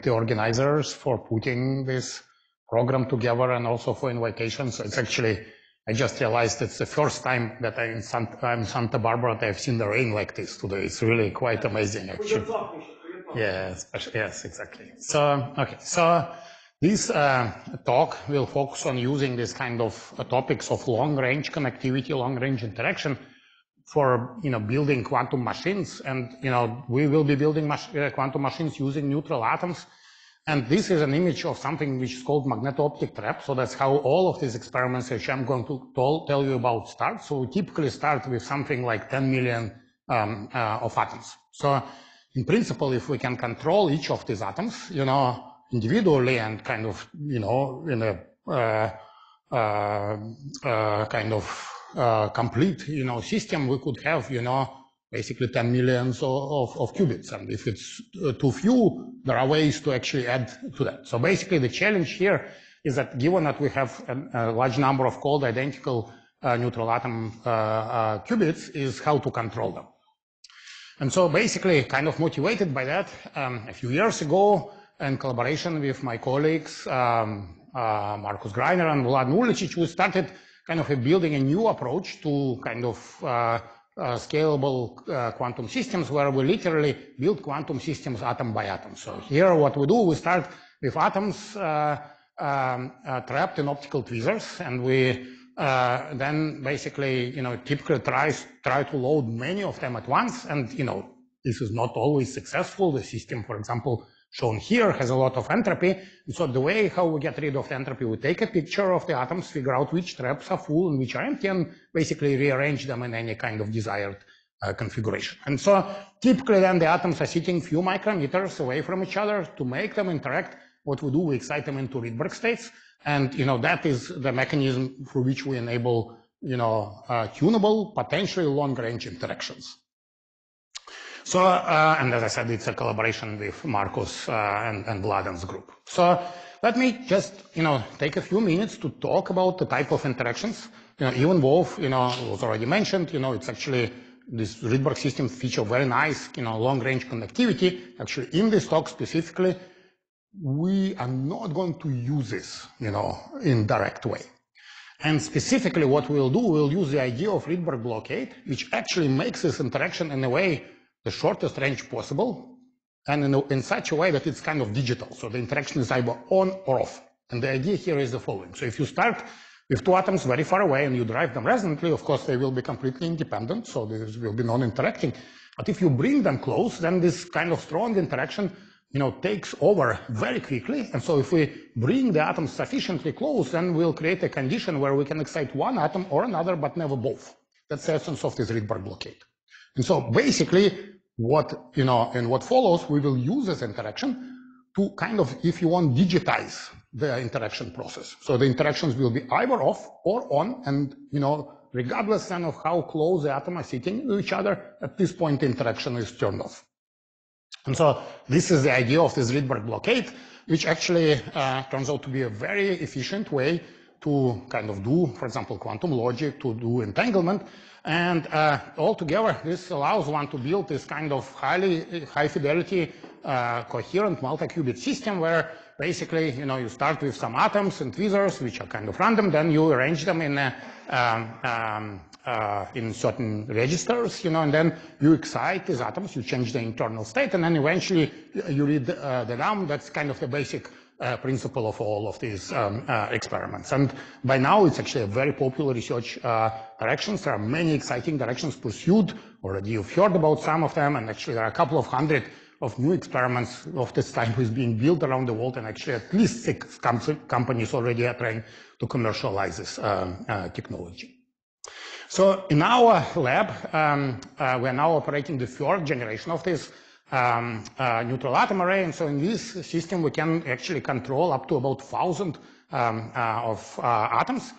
the organizers for putting this program together and also for invitations. It's actually, I just realized it's the first time that I'm in Santa, I'm Santa Barbara that I've seen the rain like this today. It's really quite amazing, actually. Yeah, especially, yes, exactly. So, okay, so this uh, talk will focus on using this kind of uh, topics of long-range connectivity, long-range interaction for you know building quantum machines, and you know we will be building mach uh, quantum machines using neutral atoms. And this is an image of something which is called magneto-optic trap. So that's how all of these experiments, which I'm going to tell, you about, start. So we typically start with something like 10 million um, uh, of atoms. So in principle, if we can control each of these atoms, you know, individually and kind of, you know, in a uh, uh, uh, kind of uh, complete, you know, system, we could have, you know, basically 10 millions of, of, qubits. And if it's uh, too few, there are ways to actually add to that. So basically the challenge here is that given that we have a, a large number of cold identical uh, neutral atom qubits is how to control them. And so basically kind of motivated by that, um, a few years ago, in collaboration with my colleagues, um, uh, Markus Greiner and Vlad Vuletić, we started kind of building a new approach to kind of uh, uh, scalable uh, quantum systems where we literally build quantum systems atom by atom. So here what we do, we start with atoms uh, um, uh, trapped in optical tweezers and we then basically, you know, typically tries, try to load many of them at once and, you know, this is not always successful. The system, for example, shown here has a lot of entropy. And So the way how we get rid of the entropy, we take a picture of the atoms, figure out which traps are full and which are empty, and basically rearrange them in any kind of desired uh, configuration. And so typically then the atoms are sitting few micrometers away from each other to make them interact. What we do, we excite them into Rydberg states. And, you know, that is the mechanism for which we enable, you know, uh, tunable, potentially long-range interactions. So, uh, and as I said, it's a collaboration with Markus uh, and, and Vladan's group. So let me just, you know, take a few minutes to talk about the type of interactions. You know, even Wolf, you know, was already mentioned, you know, it's actually this Rydberg system feature very nice, you know, long range connectivity. Actually, in this talk specifically, we are not going to use this, you know, in direct way. And specifically what we'll do, we'll use the idea of Rydberg blockade, which actually makes this interaction in a way the shortest range possible and in, a, in such a way that it's kind of digital. So the interaction is either on or off. And the idea here is the following. So if you start with two atoms very far away and you drive them resonantly, of course, they will be completely independent. So there will be non-interacting. But if you bring them close, then this kind of strong interaction, you know, takes over very quickly. And so if we bring the atoms sufficiently close, then we'll create a condition where we can excite one atom or another, but never both. That's the essence of this Rydberg blockade. And so basically what, you know, and what follows, we will use this interaction to kind of, if you want, digitize the interaction process. So the interactions will be either off or on, and, you know, regardless then of how close the atoms are sitting to each other, at this point, the interaction is turned off. And so this is the idea of this Rydberg blockade, which actually uh, turns out to be a very efficient way to kind of do, for example, quantum logic, to do entanglement, and uh, altogether, this allows one to build this kind of highly high fidelity, uh, coherent multi-qubit system where basically, you know, you start with some atoms and tweezers, which are kind of random, then you arrange them in a, um, um, uh, in certain registers, you know, and then you excite these atoms, you change the internal state, and then eventually you read uh, the RAM. That's kind of the basic uh, principle of all of these um, uh, experiments. And by now, it's actually a very popular research uh, directions. There are many exciting directions pursued. Already you've heard about some of them, and actually there are a couple of hundred of new experiments of this type is being built around the world, and actually at least six com companies already are trying to commercialize this um, technology. So in our lab, um, uh, we are now operating the third generation of this um, uh, neutral atom array. And so in this system, we can actually control up to about 1,000 um, uh, of uh, atoms.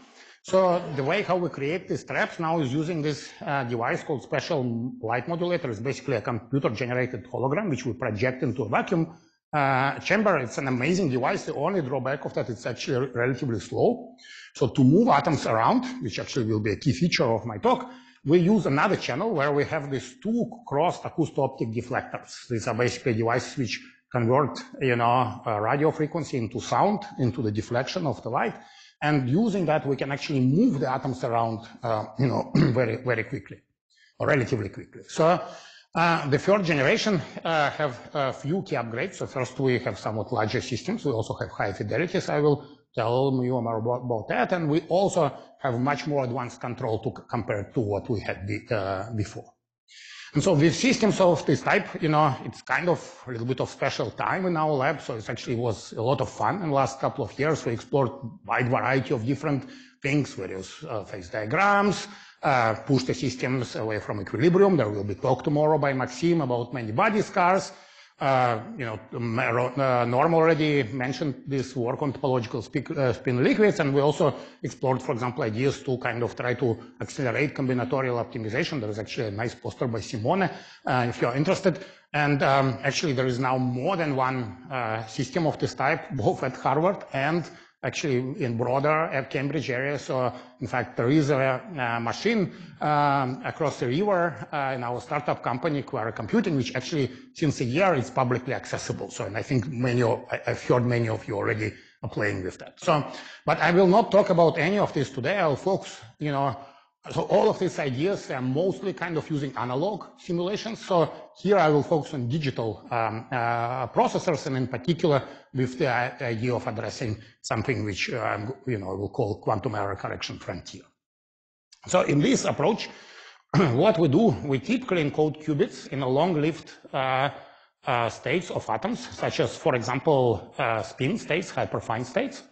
So the way how we create these traps now is using this uh, device called spatial light modulator. It's basically a computer-generated hologram, which we project into a vacuum uh, chamber. It's an amazing device. The only drawback of that, it's actually relatively slow. So to move atoms around, which actually will be a key feature of my talk, we use another channel where we have these two crossed acousto-optic deflectors. These are basically devices which convert, you know, radio frequency into sound, into the deflection of the light. And using that, we can actually move the atoms around, uh, you know, very, very quickly, or relatively quickly. So uh, the third generation uh, have a few key upgrades. So first, we have somewhat larger systems. We also have high fidelities. I will tell you more about that. And we also have much more advanced control to compared to what we had be, uh, before. And so with systems of this type, you know, it's kind of a little bit of special time in our lab. So it actually was a lot of fun in the last couple of years. We explored wide variety of different things, various uh, phase diagrams, uh, push the systems away from equilibrium. There will be talk tomorrow by Maxim about many body scars. Uh, you know, uh, Norm already mentioned this work on topological uh, spin liquids, and we also explored, for example, ideas to kind of try to accelerate combinatorial optimization. There is actually a nice poster by Simone, uh, if you're interested. And um, actually, there is now more than one uh, system of this type, both at Harvard and actually in broader uh, Cambridge area. So in fact, there is a, a machine um, across the river uh, in our startup company, QuEra Computing, which actually since a year is publicly accessible. So, and I think many of, I've heard many of you already are playing with that. So, but I will not talk about any of this today. I'll focus, you know, so all of these ideas are mostly kind of using analog simulations. So here I will focus on digital um, uh, processors and in particular with the idea of addressing something which uh, you know we'll call quantum error correction frontier. So in this approach, what we do, we typically encode qubits in a long-lived uh, uh, states of atoms, such as, for example, uh, spin states, hyperfine states.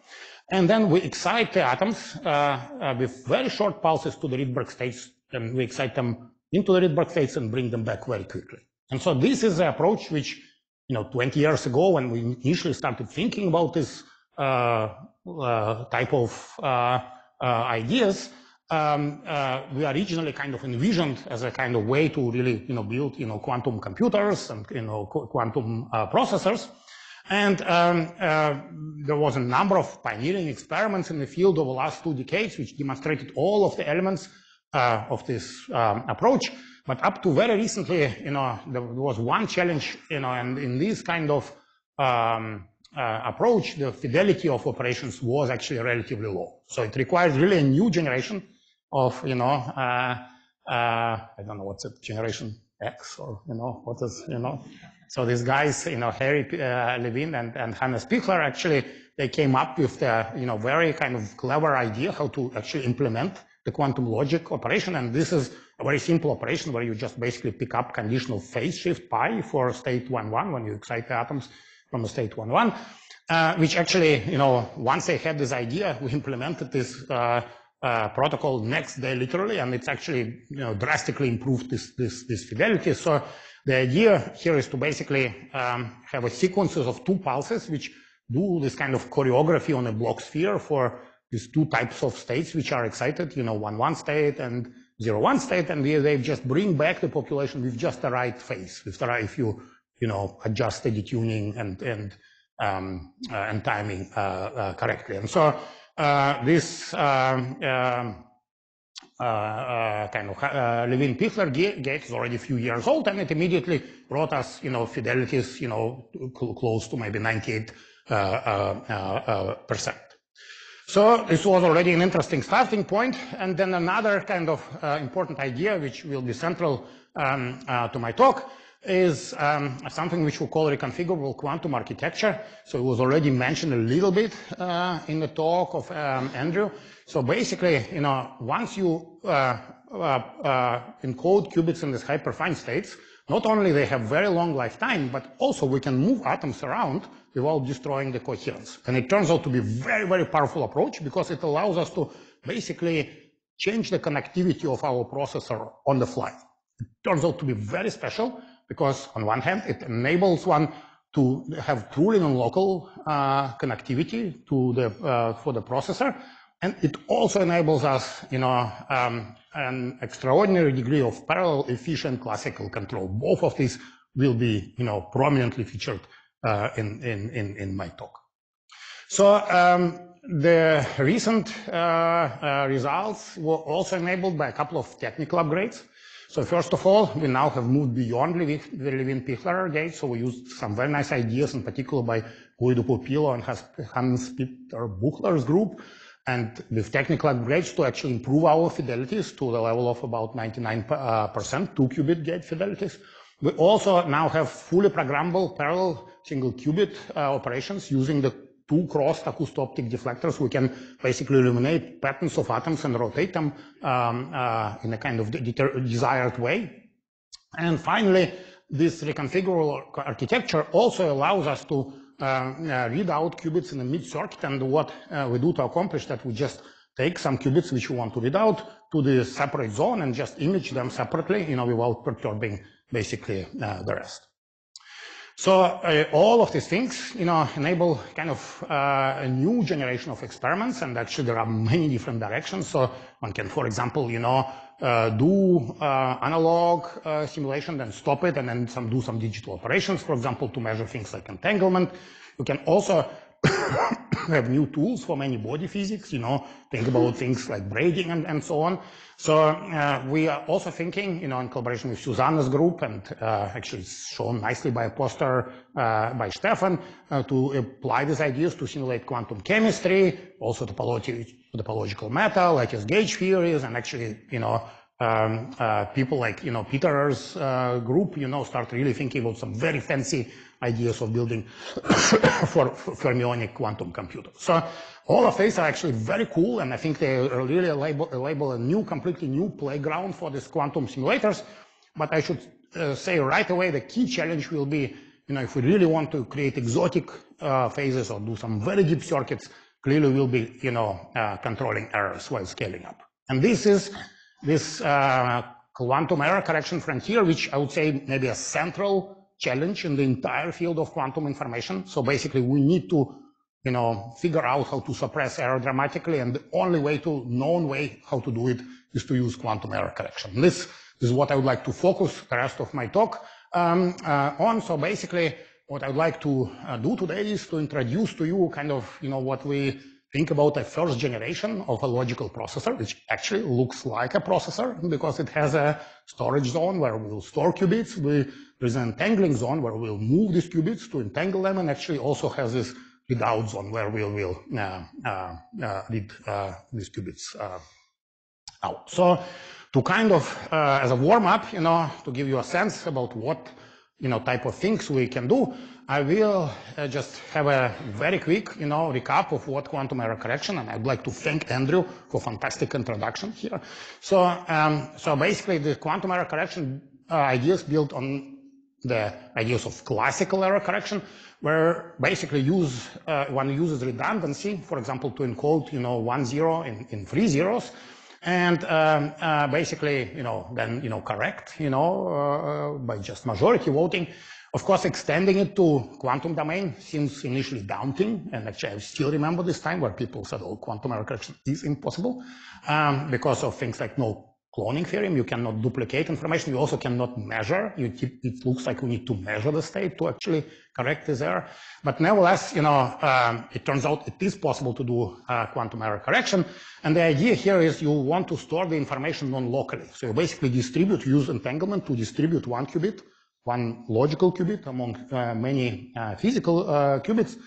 And then we excite the atoms uh, uh, with very short pulses to the Rydberg states, and we excite them into the Rydberg states and bring them back very quickly. And so this is the approach which, you know, 20 years ago when we initially started thinking about this uh, uh type of uh, uh, ideas, um, we originally kind of envisioned as a kind of way to really, you know, build, you know, quantum computers and, you know, quantum processors. And um, uh, there was a number of pioneering experiments in the field over the last two decades, which demonstrated all of the elements uh, of this um, approach. But up to very recently, you know, there was one challenge, you know, and in this kind of um, uh, approach, the fidelity of operations was actually relatively low. So it requires really a new generation of, you know, uh, uh, I don't know what's it, generation X or, you know, what is, you know, so these guys, you know, Harry uh, Levine and, and Hannes Pichler, actually, they came up with the, you know, very kind of clever idea how to actually implement the quantum logic operation. And this is a very simple operation where you just basically pick up conditional phase shift pi for state 1-1 when you excite the atoms from the state 1-1, uh, which actually, you know, once they had this idea, we implemented this uh, uh, protocol next day literally, and it's actually, you know, drastically improved this, this, this fidelity. So the idea here is to basically um, have a sequences of two pulses which do this kind of choreography on a Bloch sphere for these two types of states which are excited, you know, one one state and zero one state, and they, just bring back the population with just the right phase, with the right, if you, you know, adjust the tuning and and um, uh, and timing uh, uh, correctly. And so uh, this um, um kind of uh, Levine Pichler gate is already a few years old, and it immediately brought us, you know, fidelities, you know, cl close to maybe 98 percent. So this was already an interesting starting point. And then another kind of uh, important idea, which will be central um, uh, to my talk, is um, something which we call reconfigurable quantum architecture. So it was already mentioned a little bit uh, in the talk of um, Andrew. So basically, you know, once you uh, uh, uh, encode qubits in these hyperfine states, not only they have very long lifetime, but also we can move atoms around without destroying the coherence. And it turns out to be very, very powerful approach because it allows us to basically change the connectivity of our processor on the fly. It turns out to be very special because on one hand, it enables one to have truly non-local uh, connectivity to the, uh, for the processor. And it also enables us, you know, um, an extraordinary degree of parallel efficient classical control. Both of these will be, you know, prominently featured uh, in, in, in, in, my talk. So um, the recent uh, uh, results were also enabled by a couple of technical upgrades. So first of all, we now have moved beyond the Levine-Pichler gate. So we used some very nice ideas, in particular by Guido Pupillo and Hans-Peter Buchler's group, and with technical upgrades to actually improve our fidelities to the level of about 99% two qubit gate fidelities. We also now have fully programmable parallel single qubit uh, operations using the two crossed acoustoptic deflectors. We can basically illuminate patterns of atoms and rotate them um, uh, in a kind of desired way. And finally, this reconfigurable architecture also allows us to uh, uh, read out qubits in the mid circuit. And what uh, we do to accomplish that, we just take some qubits which we want to read out to the separate zone and just image them separately, you know, without perturbing basically the rest. So uh, all of these things, you know, enable kind of uh, a new generation of experiments, and actually there are many different directions. So one can, for example, you know, uh, do analog simulation, then stop it, and then some, do some digital operations, for example, to measure things like entanglement. You can also have new tools for many body physics, you know, think about things like braiding and, and so on. So uh, we are also thinking, you know, in collaboration with Susanna's group, and uh, actually shown nicely by a poster uh, by Stefan, uh, to apply these ideas to simulate quantum chemistry, also topology, topological metal, like as gauge theories, and actually, you know, um, uh, people like, you know, Peter's uh, group, you know, start really thinking about some very fancy ideas of building for fermionic quantum computers. So all of these are actually very cool, and I think they really label, label a new, completely new playground for these quantum simulators. But I should uh, say right away, the key challenge will be, you know, if we really want to create exotic uh, phases or do some very deep circuits, clearly we'll be, you know, uh, controlling errors while scaling up. And this is this uh, quantum error correction frontier, which I would say maybe a central challenge in the entire field of quantum information. So basically we need to, you know, figure out how to suppress error dramatically. And the only way to, known way how to do it is to use quantum error correction. This, is what I would like to focus the rest of my talk um, uh, on. So basically what I would like to uh, do today is to introduce to you kind of, you know, what we think about a first generation of a logical processor, which actually looks like a processor because it has a storage zone where we'll store qubits. We, there's an entangling zone where we'll move these qubits to entangle them and actually also has this readout zone where we will uh, uh, uh, read uh, these qubits uh, out. So to kind of, uh, as a warm up, you know, to give you a sense about what, you know, type of things we can do, I will just have a very quick, you know, recap of what quantum error correction, and I'd like to thank Andrew for fantastic introduction here. So, um, so basically, the quantum error correction uh, ideas built on the ideas of classical error correction, where basically use uh, one uses redundancy, for example, to encode, you know, one zero in, in three zeros, and um, uh, basically, you know, then you know, correct, you know, uh, by just majority voting. Of course, extending it to quantum domain seems initially daunting, and actually I still remember this time where people said, oh, quantum error correction is impossible um, because of things like no cloning theorem, you cannot duplicate information, you also cannot measure, you, it looks like we need to measure the state to actually correct this error. But nevertheless, you know, um, it turns out it is possible to do uh, quantum error correction, and the idea here is you want to store the information non-locally. So you basically distribute, use entanglement to distribute one qubit one logical qubit among uh, many uh, physical uh, qubits.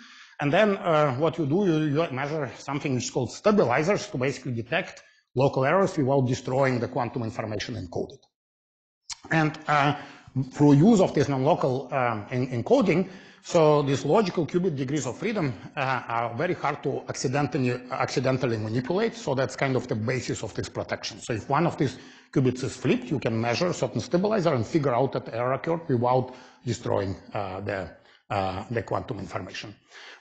And then what you do, you, you, measure something which is called stabilizers to basically detect local errors without destroying the quantum information encoded. And through use of this non-local um, encoding, so these logical qubit degrees of freedom uh, are very hard to accidentally, accidentally manipulate. So that's kind of the basis of this protection. So if one of these qubits is flipped, you can measure certain stabilizer and figure out that error occurred without destroying uh, the, uh, the quantum information.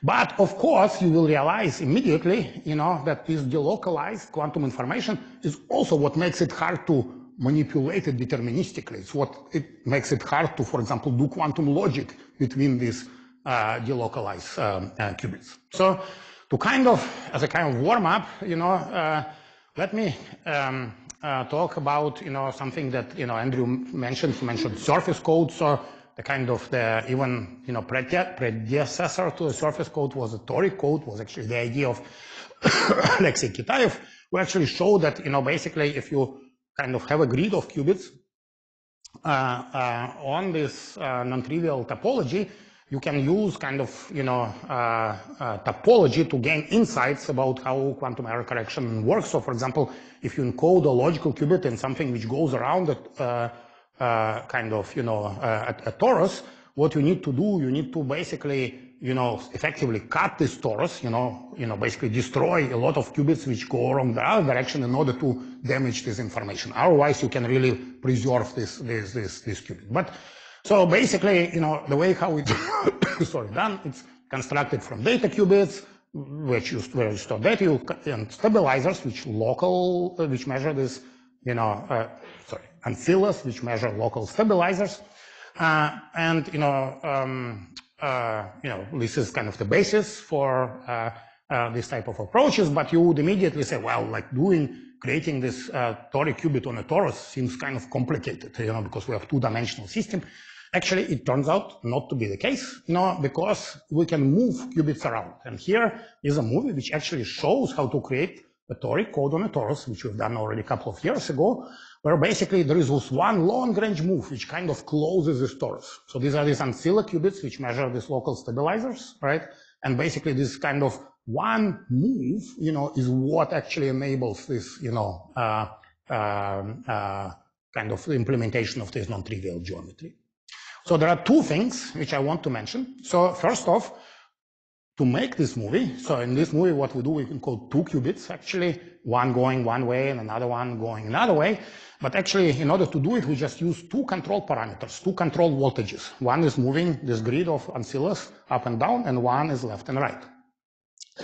But of course, you will realize immediately, you know, that this delocalized quantum information is also what makes it hard to manipulate it deterministically. It's what it makes it hard to, for example, do quantum logic between these uh, delocalized um, uh, qubits. So to kind of, as a kind of warm up, you know, uh, let me um, uh, talk about, you know, something that, you know, Andrew mentioned. He mentioned surface code. So the kind of the even, you know, predecessor to the surface code was the toric code, was actually the idea of Alexei Kitaev, who actually showed that, you know, basically if you kind of have a grid of qubits uh, uh, on this uh, non-trivial topology, you can use kind of, you know, uh, uh, topology to gain insights about how quantum error correction works. So for example, if you encode a logical qubit in something which goes around uh, uh kind of, you know, uh, a, a torus, what you need to do, you need to basically, you know, effectively cut this torus, you know, you know, basically destroy a lot of qubits which go wrong the other direction in order to damage this information. Otherwise, you can really preserve this, this, this, this qubit. But so basically, you know, the way how it's sorry, done, it's constructed from data qubits, which you, where you store data, you, and stabilizers, which local, uh, which measure this, you know, uh, sorry, ancillas, which measure local stabilizers. Uh, and, you know, um, uh, you know, this is kind of the basis for uh, uh, this type of approaches, but you would immediately say, well, like doing, creating this toric qubit on a torus seems kind of complicated, you know, because we have two-dimensional system. Actually, it turns out not to be the case, you know, because we can move qubits around. And here is a movie which actually shows how to create a toric code on a torus, which we've done already a couple of years ago, where basically there is this one long range move which kind of closes this torus. So these are these ancilla qubits which measure these local stabilizers, right? And basically this kind of one move, you know, is what actually enables this, you know, uh, uh, uh, kind of implementation of this non-trivial geometry. So there are two things which I want to mention. So first off, to make this movie, so in this movie, what we do, we can call two qubits, actually, one going one way and another one going another way. But actually, in order to do it, we just use two control parameters, two control voltages. One is moving this grid of ancillas up and down, and one is left and right.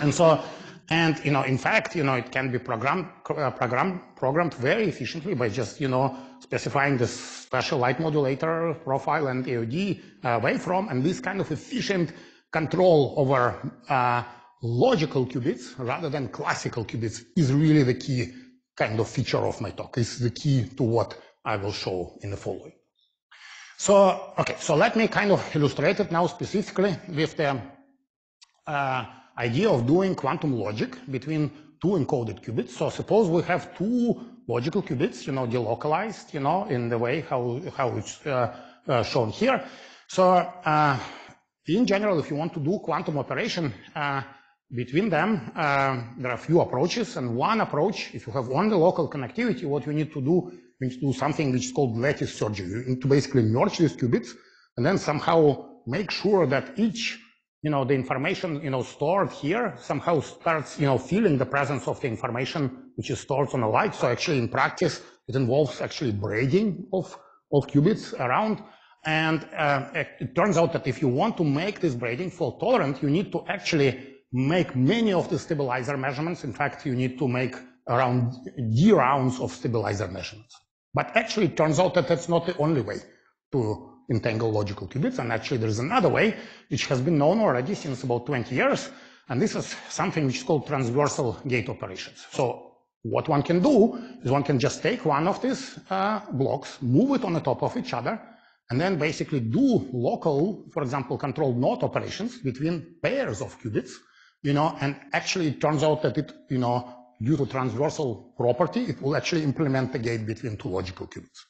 And so, and, you know, in fact, you know, it can be programmed, uh, program, programmed very efficiently by just, you know, specifying this spatial light modulator profile and AOD uh, waveform, and this kind of efficient control over uh, logical qubits rather than classical qubits is really the key kind of feature of my talk. It's the key to what I will show in the following. So, okay, so let me kind of illustrate it now specifically with the uh, idea of doing quantum logic between two encoded qubits. So suppose we have two logical qubits, you know, delocalized, you know, in the way how, how it's uh, uh, shown here. So uh, in general, if you want to do quantum operation uh, between them, uh, there are a few approaches. And one approach, if you have only local connectivity, what you need to do, you need to do something which is called lattice surgery. You need to basically merge these qubits and then somehow make sure that each you know, the information, you know, stored here somehow starts, you know, feeling the presence of the information which is stored on the light. So actually in practice, it involves actually braiding of, of qubits around. And uh, it, turns out that if you want to make this braiding fault tolerant, you need to actually make many of the stabilizer measurements. In fact, you need to make around D rounds of stabilizer measurements. But actually, it turns out that that's not the only way to entangle logical qubits. And actually, there's another way, which has been known already since about 20 years. And this is something which is called transversal gate operations. So what one can do is one can just take one of these uh, blocks, move it on the top of each other, and then basically do local, for example, controlled NOT operations between pairs of qubits, you know, and actually it turns out that it, you know, due to transversal property, it will actually implement the gate between two logical qubits.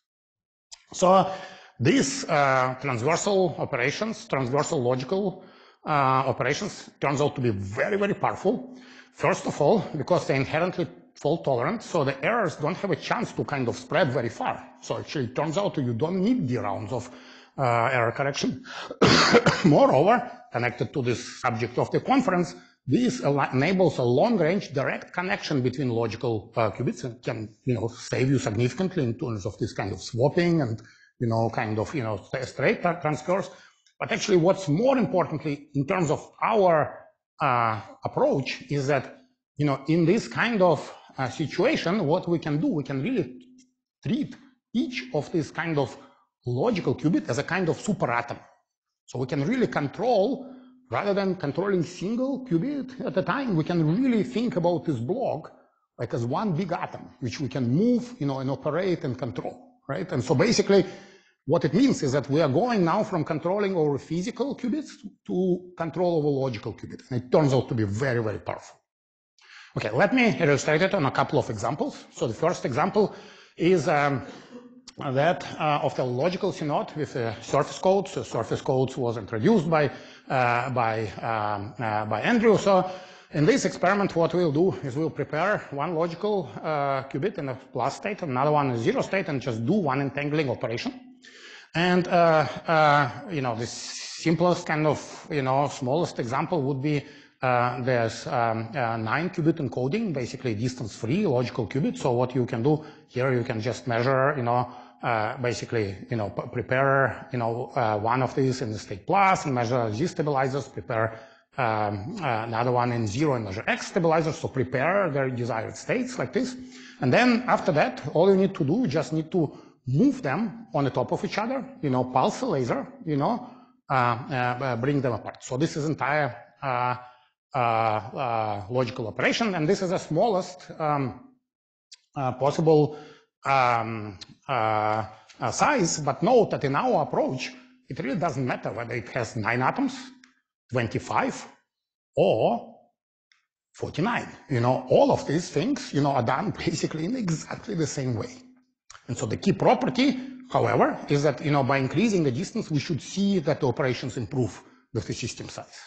So these uh, transversal operations, transversal logical uh, operations, turns out to be very, very powerful. First of all, because they're inherently fault tolerant, so the errors don't have a chance to kind of spread very far. So actually, it turns out you don't need the rounds of uh, error correction. Moreover, connected to this subject of the conference, this enables a long-range direct connection between logical uh, qubits and can, you know, save you significantly in terms of this kind of swapping and you know, kind of, you know, straight transfers. But actually what's more importantly in terms of our uh, approach is that, you know, in this kind of Uh, situation, what we can do, we can really treat each of these kind of logical qubit as a kind of superatom. So we can really control, rather than controlling single qubit at a time, we can really think about this block like as one big atom, which we can move, you know, and operate and control, right? And so basically, what it means is that we are going now from controlling over physical qubits to control over logical qubits. And it turns out to be very, very powerful. Okay, let me illustrate it on a couple of examples. So the first example is um, that uh, of the logical CNOT with the surface codes. So surface codes was introduced by uh, by um, uh, by Andrew. So in this experiment, what we'll do is we'll prepare one logical uh, qubit in a plus state, another one in zero state, and just do one entangling operation. And uh, uh, you know, the simplest kind of you know smallest example would be uh, there's um, uh, nine qubit encoding, basically distance free logical qubit. So what you can do here, you can just measure, you know, uh, basically, you know, prepare, you know, uh, one of these in the state plus and measure Z stabilizers, prepare um, uh, another one in zero and measure X stabilizers. So prepare their desired states like this. And then after that, all you need to do, you just need to move them on the top of each other, you know, pulse the laser, you know, uh, bring them apart. So this is entire logical operation, and this is the smallest um, uh, possible um, size, but note that in our approach, it really doesn't matter whether it has nine atoms, 25, or 49. You know, all of these things, you know, are done basically in exactly the same way. And so the key property, however, is that, you know, by increasing the distance, we should see that the operations improve with the system size.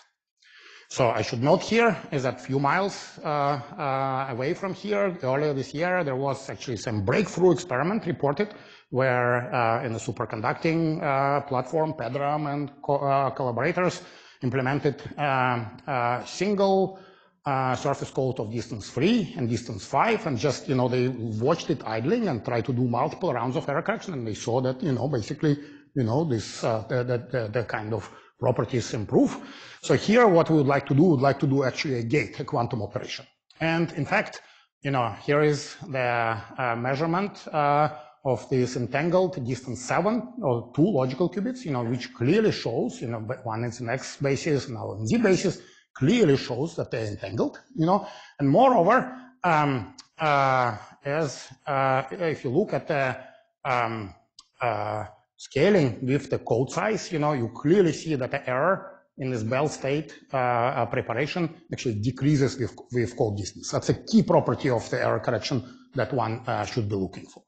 So I should note here is that a few miles uh, uh, away from here, earlier this year, there was actually some breakthrough experiment reported where uh, in the superconducting uh, platform, Pedram and co uh, collaborators implemented um, single uh, surface code of distance three and distance five, and just, you know, they watched it idling and tried to do multiple rounds of error correction, and they saw that, you know, basically, you know, this, the, the, the kind of properties improve. So here, what we would like to do, would like to do actually a gate, a quantum operation. And in fact, you know, here is the uh, measurement uh, of this entangled distance seven or two logical qubits, you know, which clearly shows, you know, one is an X basis, now in Z basis, clearly shows that they're entangled, you know, and moreover, um, uh, as uh, if you look at the um, uh, scaling with the code size, you know, you clearly see that the error in this Bell state uh, uh, preparation actually decreases with, with code distance. That's a key property of the error correction that one uh, should be looking for.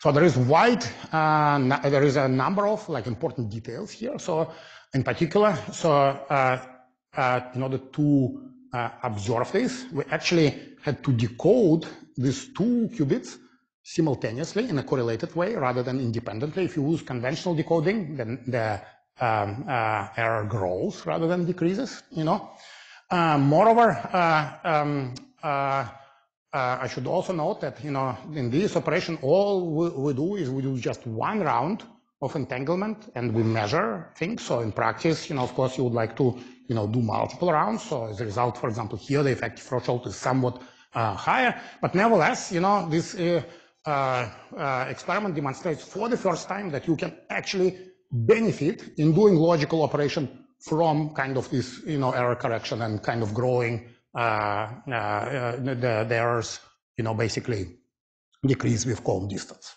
So there is wide, uh, there is a number of like important details here. So in particular, so uh, uh, in order to observe this, we actually had to decode these two qubits simultaneously in a correlated way rather than independently. If you use conventional decoding, then the um, uh, error grows rather than decreases, you know. Uh, moreover, uh, um, uh, uh, I should also note that, you know, in this operation, all we, we, do is we do just one round of entanglement and we measure things. So in practice, you know, of course, you would like to, you know, do multiple rounds. So as a result, for example, here the effective threshold is somewhat uh, higher, but nevertheless, you know, this uh, experiment demonstrates for the first time that you can actually benefit in doing logical operation from kind of this, you know, error correction and kind of growing uh, uh, the, the, errors, you know, basically decrease with code distance.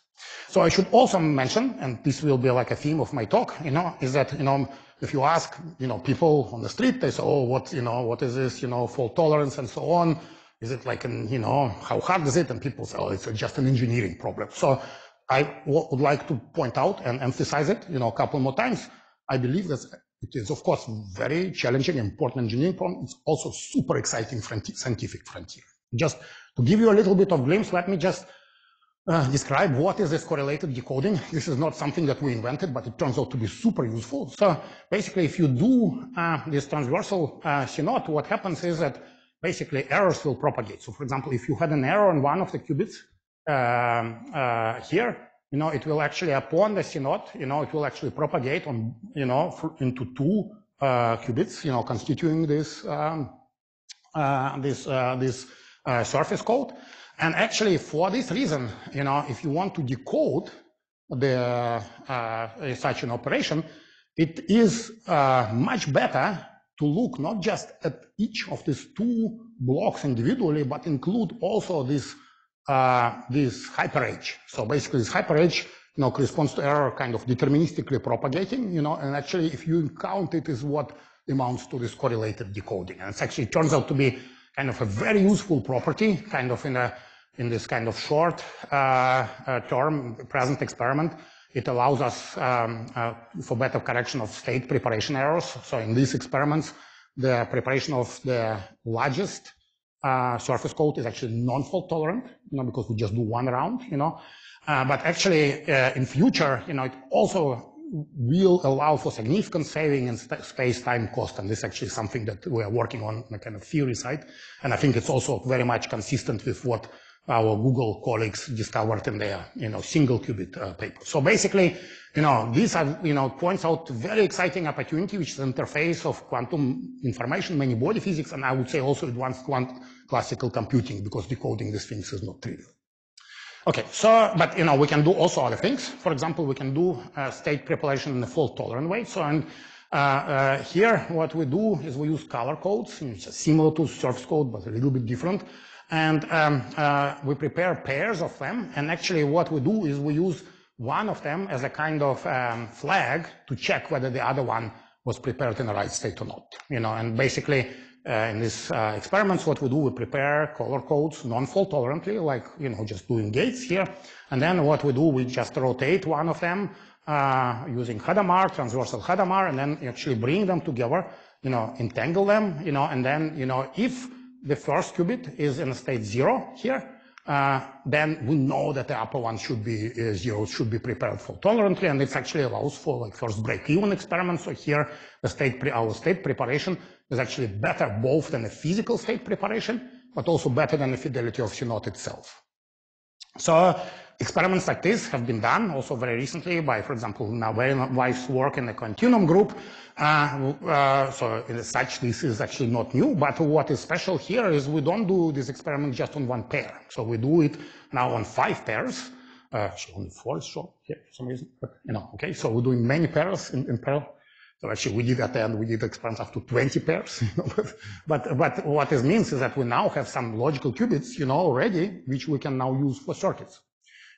So I should also mention, and this will be like a theme of my talk, you know, is that, you know, if you ask, you know, people on the street, they say, oh, what, you know, what is this, you know, fault tolerance and so on. Is it like an, you know, how hard is it? And people say, oh, it's just an engineering problem. So I would like to point out and emphasize it, you know, a couple more times. I believe that it is, of course, very challenging, important engineering problem. It's also super exciting scientific frontier. Just to give you a little bit of glimpse, let me just uh, describe what is this correlated decoding. This is not something that we invented, but it turns out to be super useful. So basically, if you do uh, this transversal uh, CNOT, what happens is that basically errors will propagate. So for example, if you had an error on one of the qubits um, uh, here, you know, it will actually upon the CNOT, you know, it will actually propagate on, you know, into two uh, qubits, you know, constituting this um, uh, this uh, this uh, surface code. And actually, for this reason, you know, if you want to decode the uh, such an operation, it is much better to look not just at each of these two blocks individually, but include also this uh, this hyperedge. So basically, this hyperedge, you know, corresponds to error kind of deterministically propagating, you know, and actually, if you count it, is what amounts to this correlated decoding. And it actually turns out to be kind of a very useful property, kind of in a in this kind of short uh, uh, term present experiment, it allows us um, uh, for better correction of state preparation errors. So in these experiments, the preparation of the largest uh, surface code is actually non-fault tolerant, you know, because we just do one round, you know. Uh, but actually, uh, in future, you know, it also will allow for significant saving in space-time cost, and this is actually something that we are working on, the kind of theory side. And I think it's also very much consistent with what our Google colleagues discovered in their, you know, single qubit uh, paper. So basically, you know, these are, you know, points out very exciting opportunity, which is interface of quantum information, many body physics, and I would say also advanced quant classical computing, because decoding these things is not trivial. Okay, so, but, you know, we can do also other things. For example, we can do uh, state preparation in a fault tolerant way. So, and uh, uh, here, what we do is we use color codes, similar to surface code, but a little bit different. And um, uh, we prepare pairs of them. And actually what we do is we use one of them as a kind of um, flag to check whether the other one was prepared in the right state or not. You know, and basically uh, in these uh, experiments, what we do, we prepare color codes non-fault tolerantly, like, you know, just doing gates here. And then what we do, we just rotate one of them uh, using Hadamard, transversal Hadamard, and then actually bring them together, you know, entangle them, you know, and then, you know, if the first qubit is in a state zero here, uh, then we know that the upper one should be uh, zero, should be prepared fault tolerantly, and it actually allows for like first break-even experiment. So here, the state our state preparation is actually better both than the physical state preparation, but also better than the fidelity of CNOT itself. So experiments like this have been done also very recently by, for example, now very wise work in the Quantinuum group, uh, uh, so in such, this is actually not new, but what is special here is we don't do this experiment just on one pair. So we do it now on five pairs. Uh, actually only four is shown here for some reason, but you know, okay. So we're doing many pairs in, in parallel. So actually we did at the end, we did experiments up to 20 pairs. but, but what this means is that we now have some logical qubits, you know, already, which we can now use for circuits.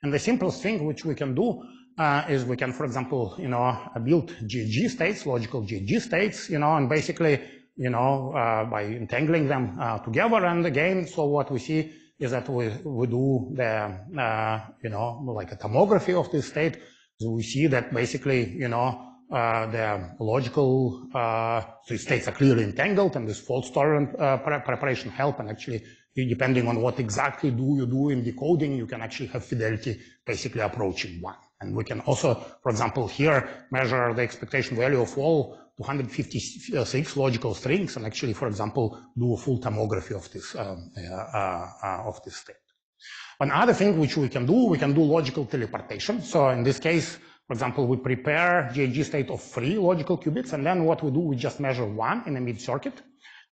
And the simplest thing which we can do uh, is we can, for example, you know, build GG states, logical GG states, you know, and basically, you know, uh, by entangling them uh, together. And again, so what we see is that we, we do the, uh, you know, like a tomography of this state. So we see that basically, you know, uh, the logical uh, so states are clearly entangled and this fault tolerant pre preparation help and actually depending on what exactly do you do in decoding, you can actually have fidelity basically approaching one. And we can also, for example, here measure the expectation value of all 256 logical strings and actually, for example, do a full tomography of this, um, uh, uh, uh, of this state. Another thing which we can do, we can do logical teleportation. So in this case, for example, we prepare GHZ state of three logical qubits, and then what we do, we just measure one in a mid-circuit.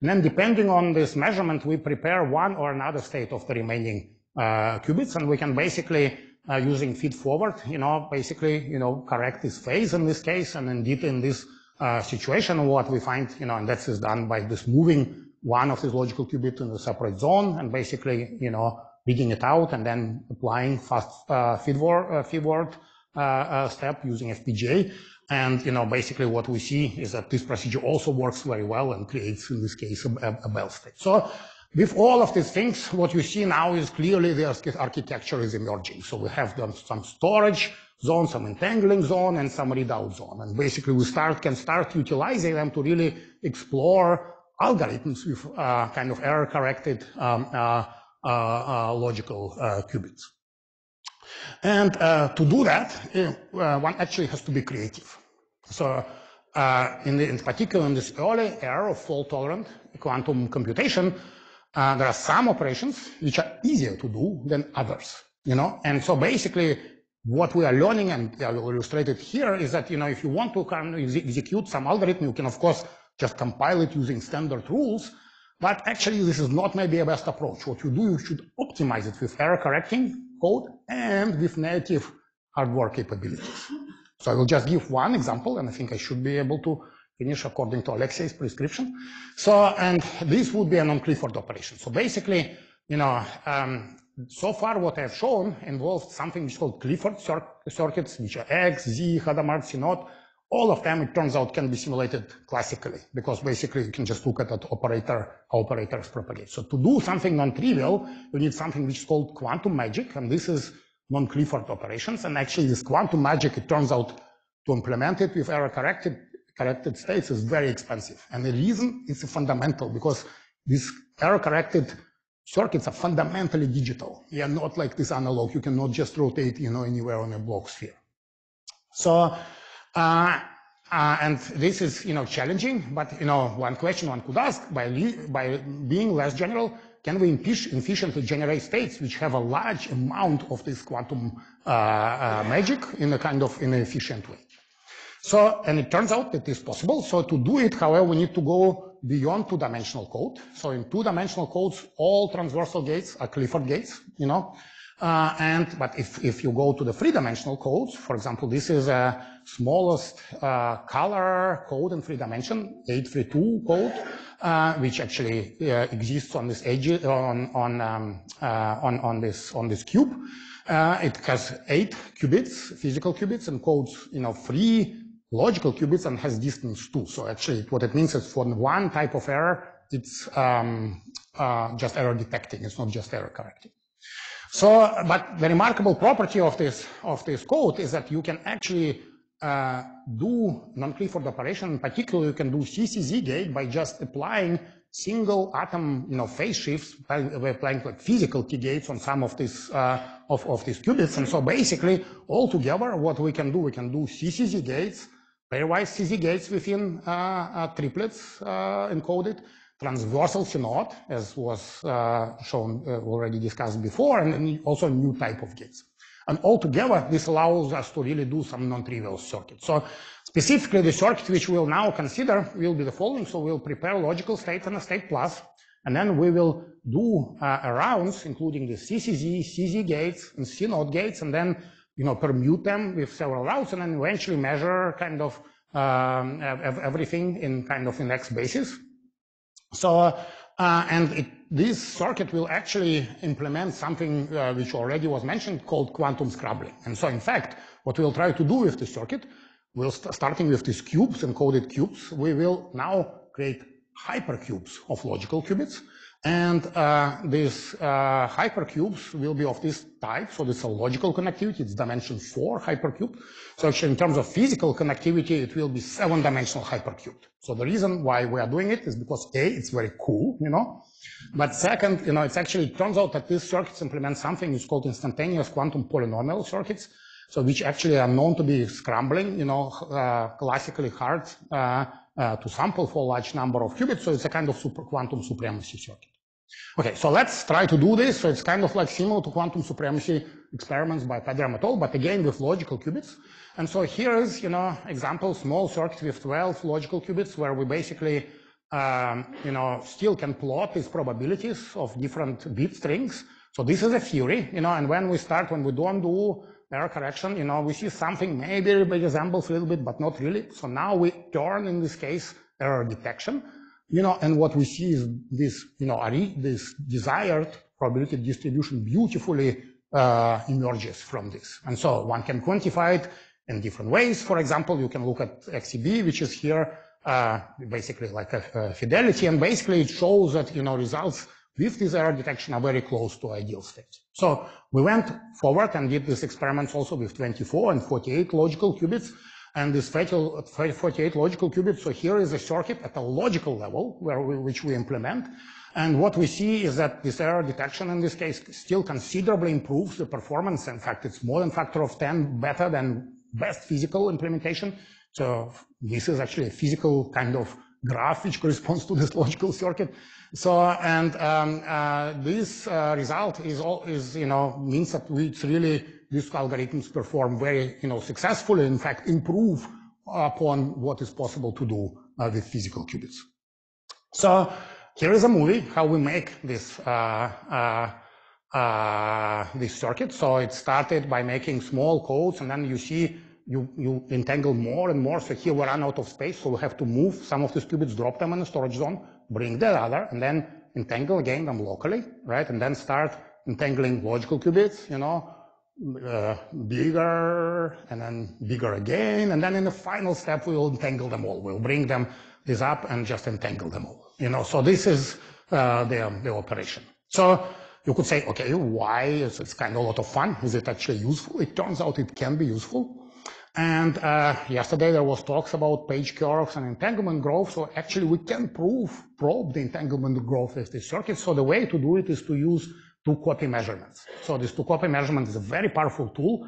And then depending on this measurement, we prepare one or another state of the remaining uh, qubits, and we can basically uh, using feed forward, you know, basically, you know, correct this phase in this case. And indeed in this uh, situation, what we find, you know, and that is done by this moving one of these logical qubits in a separate zone and basically, you know, reading it out and then applying fast uh, feedward, uh, feedward step using FPGA. And, you know, basically what we see is that this procedure also works very well and creates, in this case, a, a Bell state. So with all of these things, what you see now is clearly the architecture is emerging. So we have done some storage zone, some entangling zone, and some readout zone. And basically we start can start utilizing them to really explore algorithms with uh, kind of error-corrected um, uh, uh, uh logical uh, qubits. And uh, to do that, one actually has to be creative. So in, the, in particular, in this early era of fault-tolerant quantum computation, uh, there are some operations which are easier to do than others, you know? And so basically what we are learning, and I will here, is that, you know, if you want to kind of execute some algorithm, you can, of course, just compile it using standard rules, but actually this is not maybe a best approach. What you do, you should optimize it with error correcting code and with native hardware capabilities. So I will just give one example, and I think I should be able to finish according to Alexey's prescription. So, and this would be a non-Clifford operation. So basically, you know, um, so far what I've shown involved something which is called Clifford cir circuits, which are X, Z, Hadamard, CNOT. All of them, it turns out, can be simulated classically because basically you can just look at that operator, how operators propagate. So to do something non-trivial, you need something which is called quantum magic, and this is non-Clifford operations. And actually, this quantum magic, it turns out, to implement it with error-corrected corrected states is very expensive. And the reason is fundamental because these error-corrected circuits are fundamentally digital. They are not like this analog. You cannot just rotate, you know, anywhere on a Bloch sphere. So, uh, uh, and this is, you know, challenging, but, you know, one question one could ask, by, by being less general, can we efficiently generate states which have a large amount of this quantum uh, uh, magic in a kind of in an efficient way? So, and it turns out that it's possible. So to do it, however, we need to go beyond two-dimensional code. So in two-dimensional codes, all transversal gates are Clifford gates, you know. Uh, and but if if you go to the three-dimensional codes, for example, this is a smallest uh, color code in three dimension, 832 code, uh, which actually uh, exists on this edge on on um, uh, on on this on this cube. Uh, it has eight qubits, physical qubits, and codes you know three logical qubits and has distance too. So actually, what it means is for one type of error, it's um, just error detecting. It's not just error correcting. So, but the remarkable property of this, of this code is that you can actually uh, do non-Clifford operation. In particular, you can do CCZ gate by just applying single atom, you know, phase shifts by applying like physical T gates on some of these, uh, of, of these qubits. And so basically, all together, what we can do, we can do CCZ gates, pairwise CZ gates within uh, uh triplets uh, encoded, transversal CNOT, as was uh, shown uh, already discussed before, and also a new type of gates. And altogether, this allows us to really do some non-trivial circuits. So specifically, the circuit which we'll now consider will be the following. So we'll prepare logical state and a state plus, and then we will do uh, rounds, including the CCZ, CZ gates, and CNOT gates, and then you know permute them with several routes, and then eventually measure kind of um, everything in kind of in X basis. So, uh, and it, this circuit will actually implement something uh, which already was mentioned called quantum scrambling. And so, in fact, what we'll try to do with this circuit, we'll st starting with these cubes, encoded cubes, we will now create hypercubes of logical qubits. And uh, these uh, hypercubes will be of this type. So it's a logical connectivity. It's dimension four hypercube. So actually, in terms of physical connectivity, it will be seven-dimensional hypercube. So the reason why we are doing it is because A, it's very cool, you know. But second, you know, it's actually, it turns out that these circuits implement something is called instantaneous quantum polynomial circuits. So which actually are known to be scrambling, you know, uh, classically hard uh, uh, to sample for a large number of qubits. So it's a kind of super quantum supremacy circuit. Okay, so let's try to do this. So it's kind of like similar to quantum supremacy experiments by Pedram et but again with logical qubits. And so here is, you know, example, small circuit with 12 logical qubits where we basically, um, you know, still can plot these probabilities of different bit strings. So this is a theory, you know, and when we start, when we don't do error correction, you know, we see something maybe resembles a little bit, but not really. So now we turn, in this case, error detection. You know, and what we see is this, you know, this desired probability distribution beautifully uh, emerges from this. And so one can quantify it in different ways. For example, you can look at XEB, which is here uh, basically like a, a, fidelity, and basically it shows that, you know, results with this error detection are very close to ideal state. So we went forward and did these experiments also with 24 and 48 logical qubits, and this 48 logical qubits. So here is a circuit at a logical level where we, which we implement. And what we see is that this error detection in this case still considerably improves the performance. In fact, it's more than factor of 10 better than best physical implementation. So this is actually a physical kind of graph which corresponds to this logical circuit. So, and um, uh, this uh, result is all is, you know, means that we, it's really these algorithms perform very, you know, successfully, in fact, improve upon what is possible to do uh, with physical qubits. So here is a movie, how we make this, uh, uh, uh, this circuit. So it started by making small codes, and then you see you, you entangle more and more. So here we run out of space, so we have to move some of these qubits, drop them in the storage zone, bring the other, and then entangle again them locally, right? And then start entangling logical qubits, you know, uh, bigger and then bigger again. And then in the final step, we will entangle them all. We'll bring them this up and just entangle them all. You know, so this is uh, the, the operation. So you could say, okay, why? It's, it's kind of a lot of fun. Is it actually useful? It turns out it can be useful. And uh, yesterday there was talks about Page curves and entanglement growth. So actually we can prove, probe the entanglement growth of this circuit. So the way to do it is to use two copy measurements. So this two copy measurement is a very powerful tool,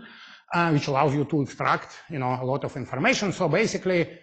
uh, which allows you to extract, you know, a lot of information. So basically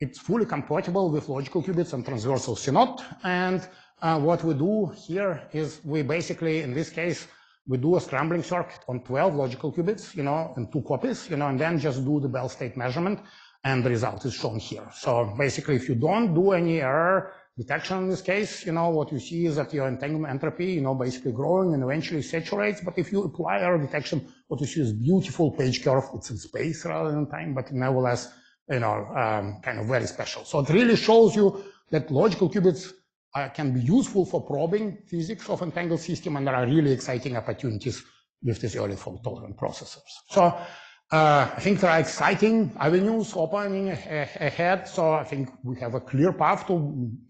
it's fully compatible with logical qubits and transversal CNOT. And uh, what we do here is we basically, in this case, we do a scrambling circuit on 12 logical qubits, you know, in two copies, you know, and then just do the Bell state measurement and the result is shown here. So basically, if you don't do any error detection in this case, you know, what you see is that your entanglement entropy, you know, basically growing and eventually saturates. But if you apply error detection, what you see is beautiful Page curve. It's in space rather than time, but nevertheless, you know, um, kind of very special. So it really shows you that logical qubits uh, can be useful for probing physics of entangled system, and there are really exciting opportunities with these early fault tolerant processors. So uh, I think there are exciting avenues opening ahead. So I think we have a clear path to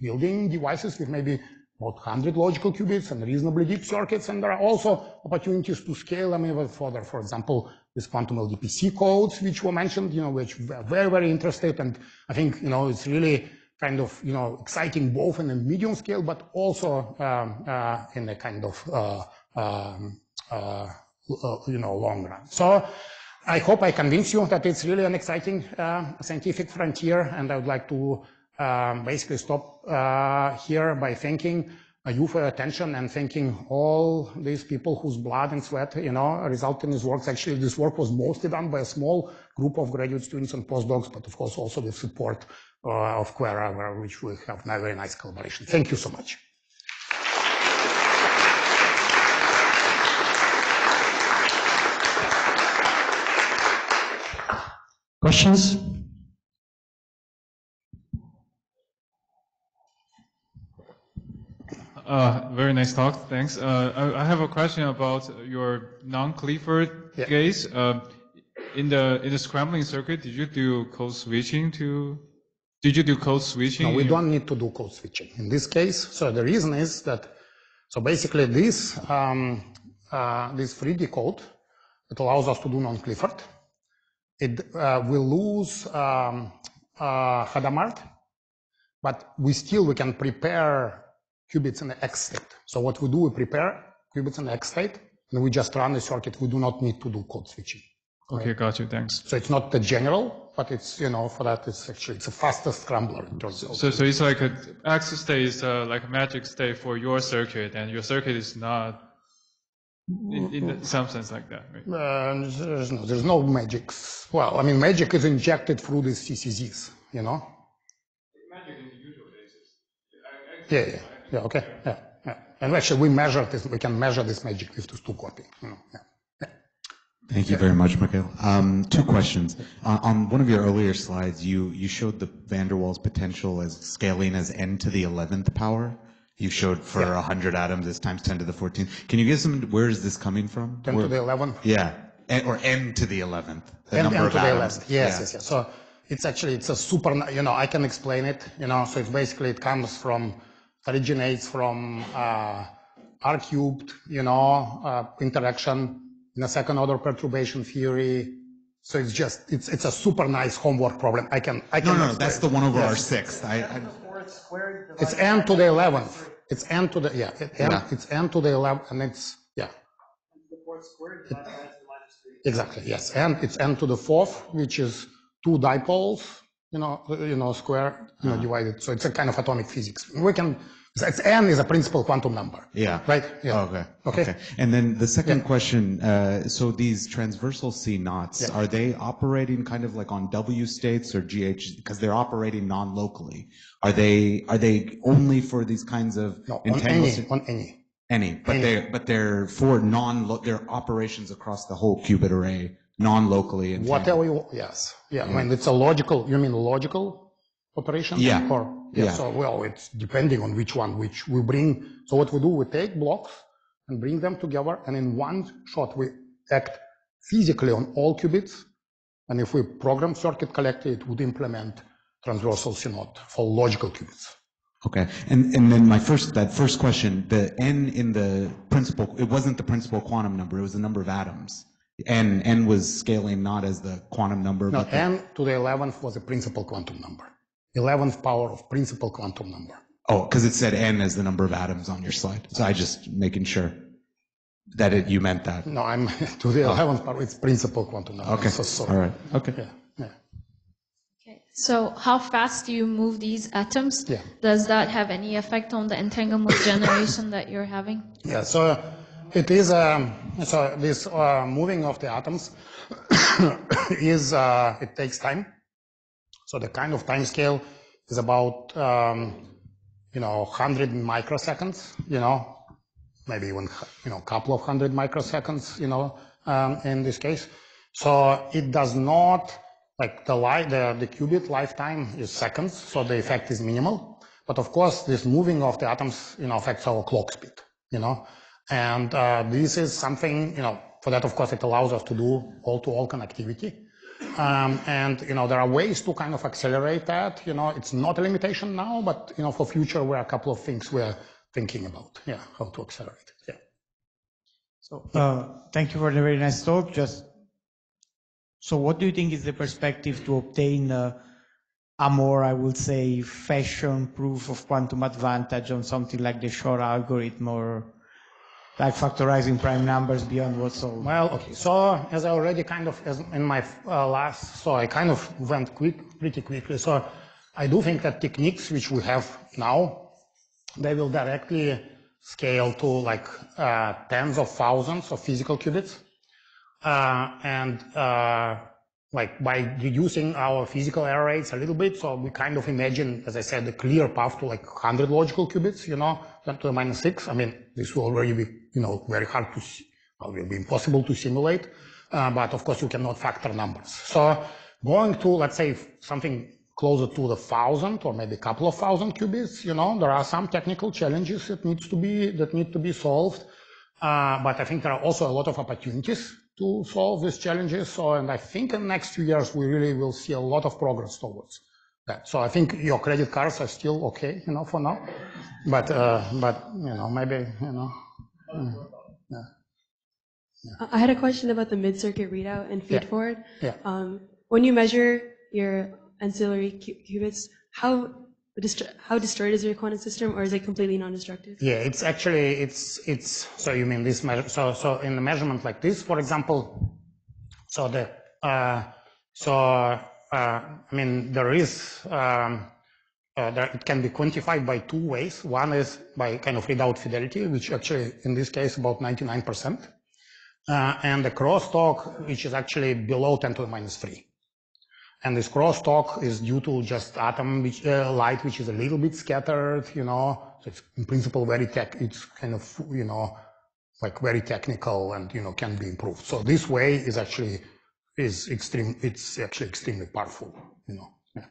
building devices with maybe about 100 logical qubits and reasonably deep circuits. And there are also opportunities to scale them even further. For example, with quantum LDPC codes, which were mentioned, you know, which we're very, very interested. And I think, you know, it's really kind of, you know, exciting both in a medium scale, but also um, uh, in a kind of, uh, um, you know, long run. So I hope I convince you that it's really an exciting uh, scientific frontier, and I would like to um, basically stop uh, here by thanking you for your attention and thanking all these people whose blood and sweat, you know, result in these works. Actually, this work was mostly done by a small group of graduate students and postdocs, but of course also with support uh, of QuEra, which we have a very nice collaboration. Thank you so much. Questions? Uh, very nice talk. Thanks. Uh, I, I, have a question about your non-Clifford yeah. case. Uh, in the in the scrambling circuit, did you do code switching to? Did you do code switching? No, we don't need to do code switching in this case. So the reason is that so basically this um, uh, this 3D code it allows us to do non-Clifford. It uh, will lose um, uh, Hadamard, but we still we can prepare qubits in the X state. So what we do, we prepare qubits in the X state, and we just run the circuit. We do not need to do code switching. Okay, right? got you. Thanks. So it's not the general, but it's you know for that it's actually it's a fastest scrambler in terms of. So so it's like a X state is uh, like a magic state for your circuit, and your circuit is not. In, in some sense, like that, right? Uh, there's no, there's no magics. Well, I mean, magic is injected through these CCZs, you know. Magic in the usual cases. Yeah, yeah. Yeah, okay. Yeah, yeah. And actually, we measure this. We can measure this magic with this two copy. You know, yeah. Thank you very much, Mikhail. Um, two questions. Uh, on one of your earlier slides, you, you showed the van der Waals potential as scaling as n to the 11th power. You showed for yeah. 100 atoms, it's times 10 to the 14th. Can you give some, where is this coming from? 10 where, to the 11th? Yeah, n, or n to the 11th, the n, number n of to atoms. the 11th, yes, yeah. yes, yes. So it's actually, it's a super, you know, I can explain it, you know, so it's basically, it comes from originates from uh, R cubed, you know, uh, interaction in a second order perturbation theory. So it's just, it's, it's a super nice homework problem. I can, I can. No, no, that's the one over yes. R sixth. I, I, it's n to the 11th. It's n to the, yeah, it, n, yeah. it's n to the 11th and it's, yeah. It, exactly, yes. And it's n to the fourth, which is two dipoles you know, you know, square, you know, uh-huh. divided. So it's a kind of atomic physics. We can, it's n is a principal quantum number. Yeah. Right? Yeah. Okay. okay. Okay. And then the second yeah. question, uh, so these transversal CNOTs, yeah. are they operating kind of like on W states or GH, because they're operating non-locally. Are they, are they only for these kinds of no, on any, on any. Any, but any. they're, but they're for non, they're operations across the whole qubit array non-locally. Whatever you, yes. Yeah, I mean, it's a logical, you mean logical operation? Yeah. Or, yeah, Yeah. so, well, it's depending on which one, which we bring. So what we do, we take blocks and bring them together, and in one shot, we act physically on all qubits. And if we program circuit collector, it would implement transversal CNOT for logical qubits. Okay, and and then my first that first question, the n in the principal, it wasn't the principal quantum number; it was the number of atoms. n n was scaling not as the quantum number, No, but the- n to the 11th was a principal quantum number. 11th power of principal quantum number. oh, because it said n as the number of atoms on your slide. So I just making sure that it you meant that. No, I'm to the 11th power. It's principal quantum number. Okay, So sorry. all right, okay. Yeah, yeah. Okay. So how fast do you move these atoms? Yeah. Does that have any effect on the entanglement generation that you're having? Yeah, so it is, um, so this uh, moving of the atoms is, uh, it takes time. So the kind of time scale is about, um, you know, 100 microseconds, you know, maybe even, you know, a couple of hundred microseconds, you know, um, in this case. So it does not, like the, li- the, the qubit lifetime is seconds, so the effect is minimal. But of course, this moving of the atoms, you know, affects our clock speed, you know. And uh, this is something, you know, for that, of course, it allows us to do all-to-all connectivity. Um, and, you know, there are ways to kind of accelerate that. You know, it's not a limitation now, but, you know, for future, there are a couple of things we're thinking about. Yeah, how to accelerate. Yeah. So, uh, thank you for the very nice talk. Just, so what do you think is the perspective to obtain uh, a more, I would say, fashion proof of quantum advantage on something like the Shor algorithm or like factorizing prime numbers beyond what's solved? Well, okay. So as I already kind of, as in my uh, last, so I kind of went quick, pretty quickly. So I do think that techniques which we have now, they will directly scale to like uh, tens of thousands of physical qubits. Uh, and uh, like by reducing our physical error rates a little bit, so we kind of imagine, as I said, a clear path to like 100 logical qubits, you know, 10 to the minus six. I mean, this will already be, you know, very hard to, well, will be impossible to simulate, uh, but of course you cannot factor numbers. So going to, let's say, something closer to the thousand or maybe a couple of thousand qubits, you know, there are some technical challenges that needs to be, that need to be solved. Uh, but I think there are also a lot of opportunities to solve these challenges. So, and I think in the next few years, we really will see a lot of progress towards. So I think your credit cards are still okay, you know, for now. But, uh, but, you know, maybe, you know, I I had a question about the mid-circuit readout and feed Yeah. forward. Yeah. Um, when you measure your ancillary qubits, how how destroyed is your quantum system, or is it completely non-destructive? Yeah, it's actually, it's, it's, so you mean this measure, so, so in the measurement like this, for example, so the, uh, so, I mean, there is, um, uh, it can be quantified by two ways. One is by kind of readout fidelity, which actually, in this case, about 99%. Uh, and the crosstalk, which is actually below 10 to the minus 3. And this crosstalk is due to just atom which, uh, light, which is a little bit scattered, you know. So it's in principle very tech, it's kind of, you know, like very technical and, you know, can be improved. So this way is actually, is extreme, it's actually extremely powerful, you know. Yeah.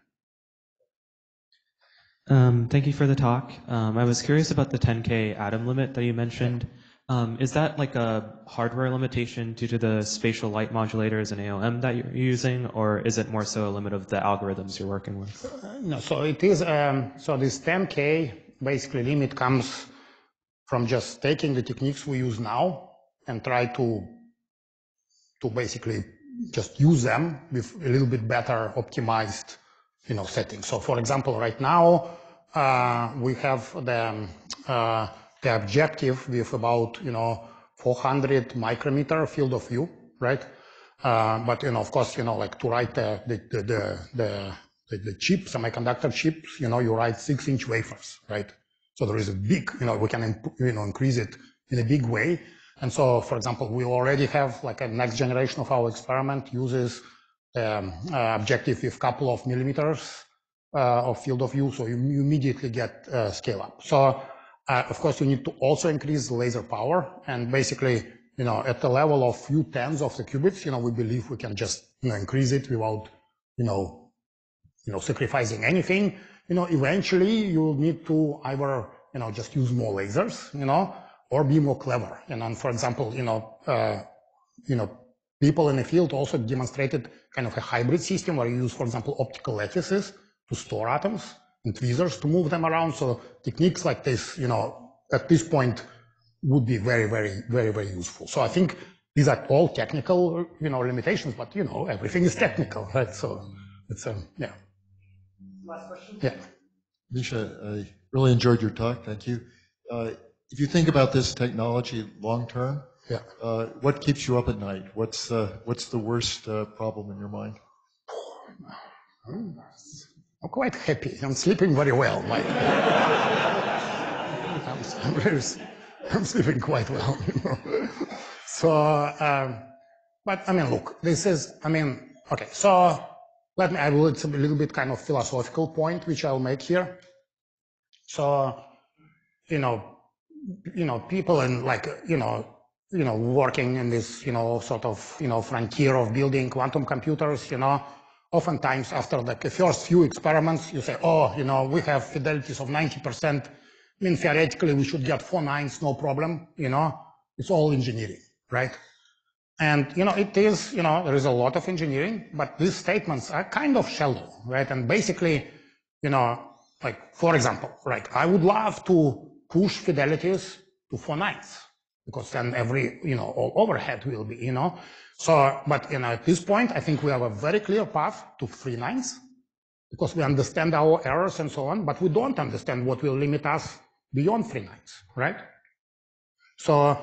Um, thank you for the talk. Um, I was curious about the 10K atom limit that you mentioned. Um, is that like a hardware limitation due to the spatial light modulators and AOM that you're using, or is it more so a limit of the algorithms you're working with? No, so it is, um, so this 10K basically limit comes from just taking the techniques we use now and try to, to basically just use them with a little bit better optimized, you know, settings. So for example, right now, uh, we have the, uh, the objective with about, you know, 400 micrometer field of view, right? Uh, but, you know, of course, you know, like to write the, the, the, the, the, the, the chip, semiconductor chips, you know, you write six inch wafers, right? So there is a big, you know, we can, you know, increase it in a big way. And so, for example, we already have like a next generation of our experiment uses um, uh, objective with couple of millimeters uh, of field of view, so you, immediately get uh, scale up. So, uh, of course, you need to also increase laser power, and basically, you know, at the level of few tens of the qubits, you know, we believe we can just, you know, increase it without, you know, you know, sacrificing anything. You know, eventually you will need to either, you know, just use more lasers, you know, or be more clever. You know, and for example, you know, uh, you know, people in the field also demonstrated kind of a hybrid system where you use, for example, optical lattices to store atoms and tweezers to move them around. So techniques like this, you know, at this point would be very, very, very, very useful. So I think these are all technical, you know, limitations, but you know, everything is technical, right? So it's um, yeah. Last question. Yeah. Misha, I really enjoyed your talk. Thank you. Uh, if you think about this technology long term, Yeah. uh, what keeps you up at night? What's uh, what's the worst uh, problem in your mind? I'm quite happy. I'm sleeping very well. Like, I'm, I'm, very, I'm sleeping quite well. You know? So, um, but I mean, look, this is, I mean, okay. So let me. I will. It's a little bit kind of philosophical point which I'll make here. So, you know, you know, people and like, you know, you know, working in this, you know, sort of, you know, frontier of building quantum computers, you know, oftentimes after like the first few experiments, you say, oh, you know, we have fidelities of 90%. I mean, theoretically, we should get four nines, no problem, you know, it's all engineering, right? And, you know, it is, you know, there is a lot of engineering, but these statements are kind of shallow, right? And basically, you know, like, for example, like, I would love to push fidelities to four nines because then every, you know, all overhead will be, you know. So, but, you know, at this point, I think we have a very clear path to three nines because we understand our errors and so on, but we don't understand what will limit us beyond three nines, right? So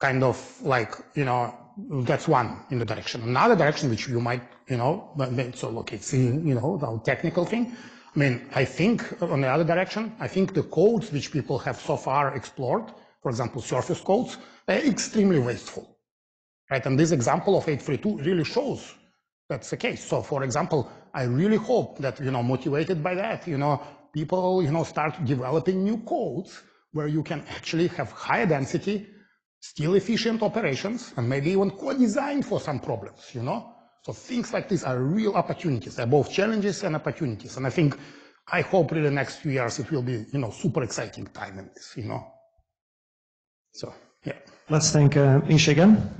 kind of like, you know, that's one in the direction. Another direction, which you might, you know, so look, it's, you know, the technical thing. I mean, I think on the other direction, I think the codes which people have so far explored, for example, surface codes, they're extremely wasteful, right? And this example of 832 really shows that's the case. So for example, I really hope that, you know, motivated by that, you know, people, you know, start developing new codes where you can actually have higher density, still efficient operations, and maybe even co-designed for some problems, you know? So things like this are real opportunities. They're both challenges and opportunities. And I think, I hope in the next few years it will be, you know, super exciting time in this, you know? So, yeah. Let's thank uh, again.